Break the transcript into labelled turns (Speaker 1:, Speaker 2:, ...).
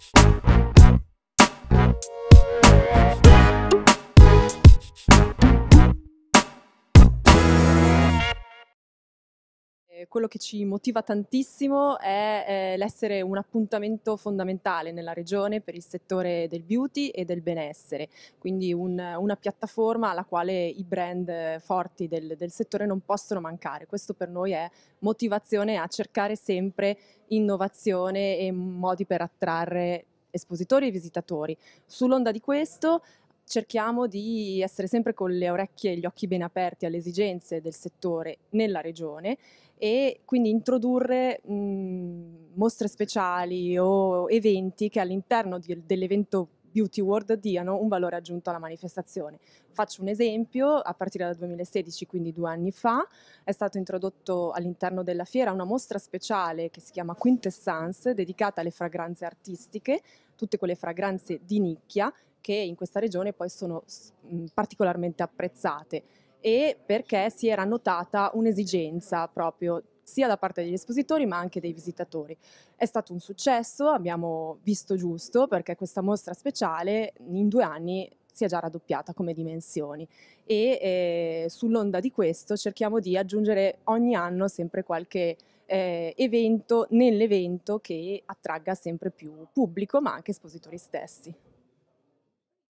Speaker 1: Thank you. Quello che ci motiva tantissimo è eh, l'essere un appuntamento fondamentale nella regione per il settore del beauty e del benessere, quindi un, una piattaforma alla quale i brand forti del, del settore non possono mancare. Questo per noi è motivazione a cercare sempre innovazione e modi per attrarre espositori e visitatori. Sull'onda di questo cerchiamo di essere sempre con le orecchie e gli occhi ben aperti alle esigenze del settore nella regione e quindi introdurre mh, mostre speciali o eventi che all'interno dell'evento Beauty World diano un valore aggiunto alla manifestazione. Faccio un esempio, a partire dal 2016, quindi due anni fa, è stato introdotto all'interno della fiera una mostra speciale che si chiama Quintessence, dedicata alle fragranze artistiche, tutte quelle fragranze di nicchia che in questa regione poi sono particolarmente apprezzate e perché si era notata un'esigenza proprio sia da parte degli espositori ma anche dei visitatori. È stato un successo, abbiamo visto giusto perché questa mostra speciale in due anni si è già raddoppiata come dimensioni e eh, sull'onda di questo cerchiamo di aggiungere ogni anno sempre qualche eh, evento nell'evento che attragga sempre più pubblico ma anche espositori stessi.